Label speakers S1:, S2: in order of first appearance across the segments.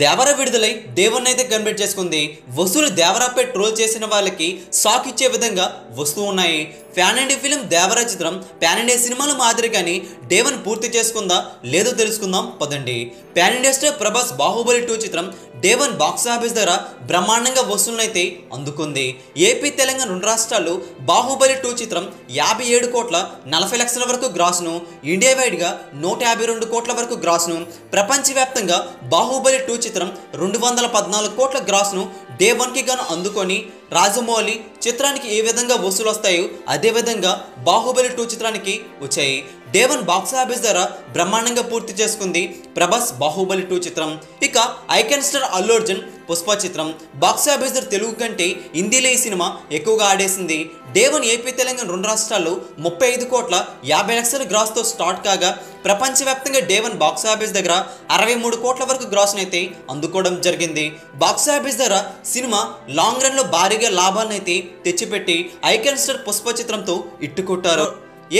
S1: దేవర విడుదలై దేవుణ్ణి అయితే కన్వర్ట్ చేసుకుంది. వసూలు దేవరాపై ట్రోల్ చేసిన వాళ్ళకి షాక్ ఇచ్చే విధంగా వస్తూ ఉన్నాయి. ఫ్యాన్ ఇండియా ఫిలిం దేవర చిత్రం ప్యాన్ ఇండియా సినిమాల మాదిరిగాని డేవన్ పూర్తి చేసుకుందా లేదో తెలుసుకుందాం పదండి. Pan India star Prabhas Baahubali two చిత్రం డేవన్ బాక్స్ ఆఫీస్ దగ్గర బ్రహ్మాండంగా వసూలనైతే అందుకుంది. ఏపీ తెలంగాణ రెండు రాష్ట్రాలు బాహుబలి టూ చిత్రం యాభై ఏడు కోట్ల నలభై లక్షల వరకు గ్రాస్ను ఇండియా వైడ్గా నూట యాభై రెండు కోట్ల వరకు గ్రాస్ను ప్రపంచవ్యాప్తంగా బాహుబలి టూ చిత్రం రెండు వందల పద్నాలుగు కోట్ల గ్రాస్ను డే వన్కి గాను అందుకొని రాజమౌళి చిత్రానికి ఏ విధంగా వసూలు వస్తాయో అదేవిధంగా బాహుబలి టూ చిత్రానికి వచ్చాయి. డే వన్ బాక్స్ ఆఫీస్ ధర బ్రహ్మాండంగా పూర్తి చేసుకుంది ప్రభాస్ బాహుబలి టూ చిత్రం. ఇక ఐకెన్ స్టార్ అల్లు అర్జున్ పుష్ప చిత్రం. బాక్స్ ఆఫీస్ తెలుగు కంటే హిందీలో ఈ సినిమా ఎక్కువగా ఆడేసింది. డేవన్ ఏపీ తెలంగాణ రెండు రాష్ట్రాల్లో ముప్పై ఐదు కోట్ల యాభై లక్షల గ్రాస్తో స్టార్ట్ కాగా ప్రపంచవ్యాప్తంగా డేవన్ బాక్సాఫీస్ బాక్స్ ఆఫీస్ దగ్గర అరవై మూడు కోట్ల వరకు గ్రాస్ని అయితే అందుకోవడం జరిగింది. బాక్సాఫీస్ దగ్గర సినిమా లాంగ్ రన్లో భారీగా లాభాలను అయితే తెచ్చిపెట్టి ఐకెన్ స్టార్ పుష్ప చిత్రంతో ఇట్టుకొట్టారు.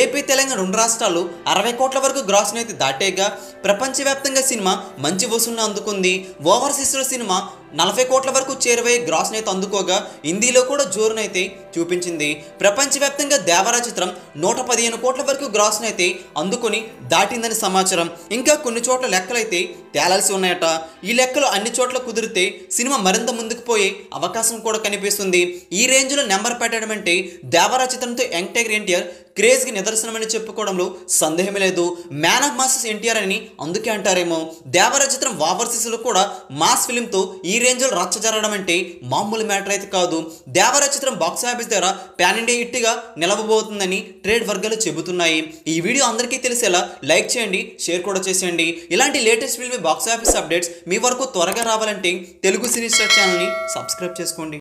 S1: ఏపీ తెలంగాణ రెండు రాష్ట్రాలు అరవై కోట్ల వరకు గ్రాస్ని అయితే దాటేగా ప్రపంచవ్యాప్తంగా సినిమా మంచి వసూలును అందుకుంది. ఓవర్సీస్లో సినిమా నలభై కోట్ల వరకు చేరువై గ్రాస్ని అయితే అందుకోగా హిందీలో కూడా జోరునైతే చూపించింది. ప్రపంచవ్యాప్తంగా దేవరా చిత్రం నూట పదిహేను కోట్ల వరకు గ్రాస్ని అయితే అందుకొని దాటిందని సమాచారం. ఇంకా కొన్ని చోట్ల లెక్కలైతే తేలాల్సి ఉన్నాయట. ఈ లెక్కలు అన్ని చోట్ల కుదిరితే సినిమా మరింత ముందుకు పోయే అవకాశం కూడా కనిపిస్తుంది. ఈ రేంజ్లో నెంబర్ పెట్టడం అంటే దేవరా చిత్రంతో యంగ్ ఎన్టీఆర్ క్రేజ్కి నిదర్శనమని చెప్పుకోవడంలో సందేహం లేదు. మ్యాన్ ఆఫ్ మాసెస్ ఎన్టీఆర్ అని అందుకే అంటారేమో. దేవరా చిత్రం ఓవర్సీస్లో కూడా మాస్ ఫిలింతో ఈ రేంజ్లో రచ్చ జరగడం అంటే మామూలు మ్యాటర్ అయితే కాదు. దేవరా చిత్రం బాక్స్ ఆఫీస్ దగ్గర ప్యాన్ ఇండియా హిట్గా నిలవబోతుందని ట్రేడ్ వర్గాలు చెబుతున్నాయి. ఈ వీడియో అందరికీ తెలిసేలా లైక్ చేయండి షేర్ కూడా చేసేయండి. ఇలాంటి latest film box office updates మీ వరకు త్వరగా రావాలంటే తెలుగు సినీ స్టార్ ఛానల్ని సబ్స్క్రైబ్ చేసుకోండి.